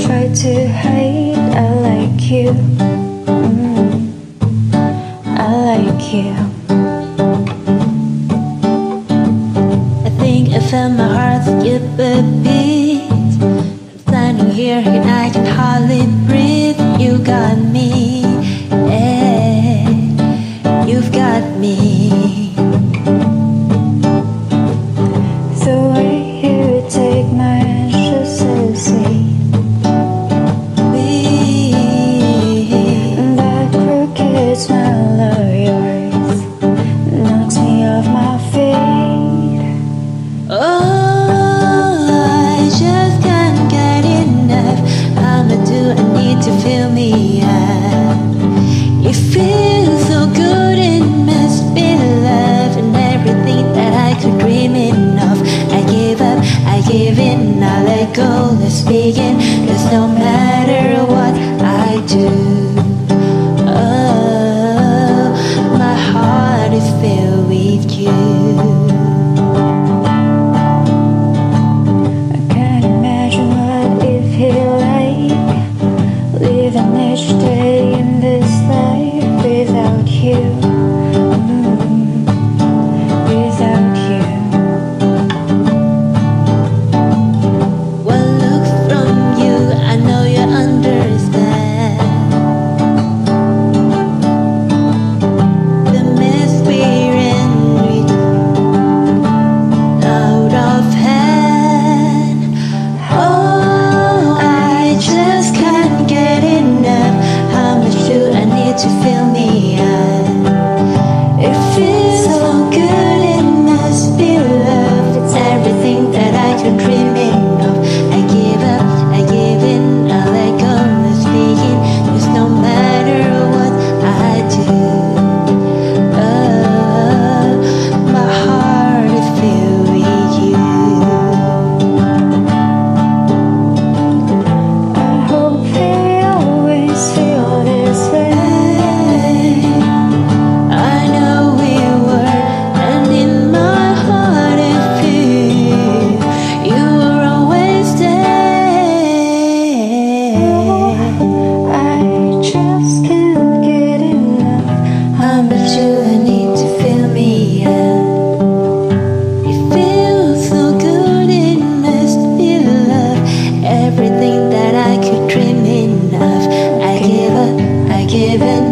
hate, I like you. Mm, I like you. I think I found my heart skip a beat. I'm standing here and I can hardly breathe. You got me, begin, cause no matter. even